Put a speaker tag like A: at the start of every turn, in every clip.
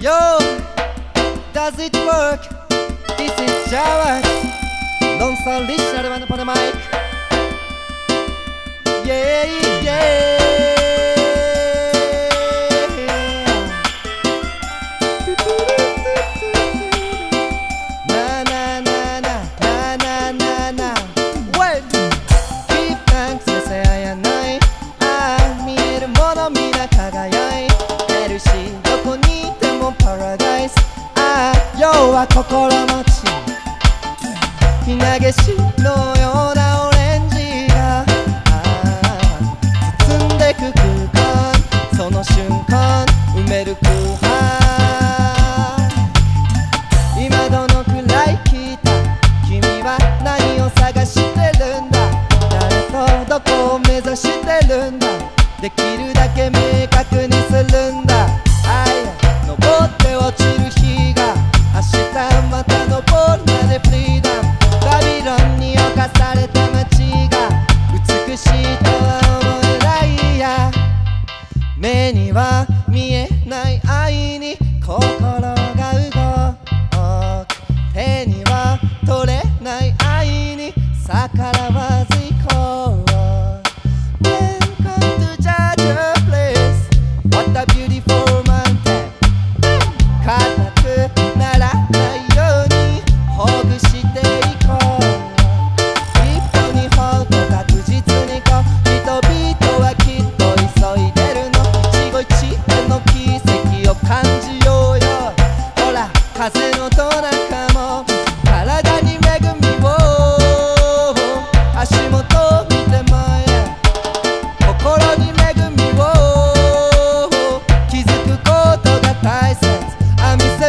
A: Yo, does it work? This is Jawax Non-star Richard Van upon the mic Yeah, yeah. Na na na na na na na na. Wait! Give thanks to say I am I. ああ要は心。持ちひなげしのようなオレンジが包んでく空間その瞬間埋める空白今どのくらい来た君は何を探してるんだ誰とどこを目指してるんだできるに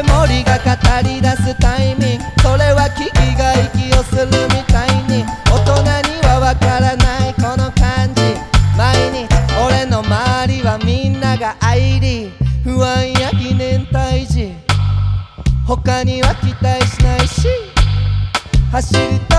A: 森が語り出すタイミングそれは危機が息をするみたいに。大人にはわからないこの感じ。毎日俺の周りはみんなが入り不安や疑念退治。他には期待しないし走りたい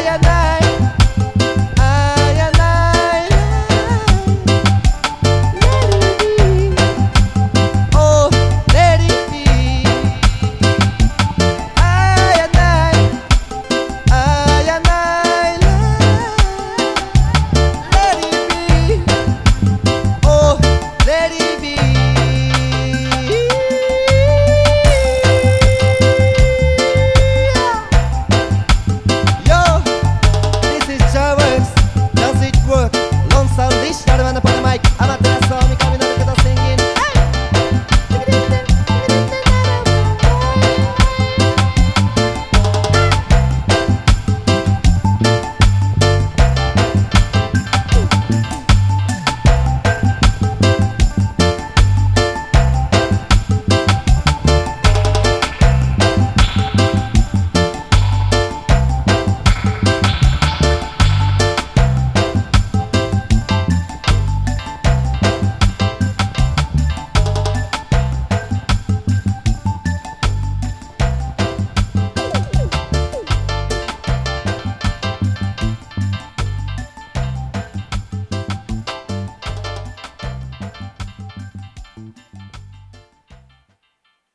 A: Saia da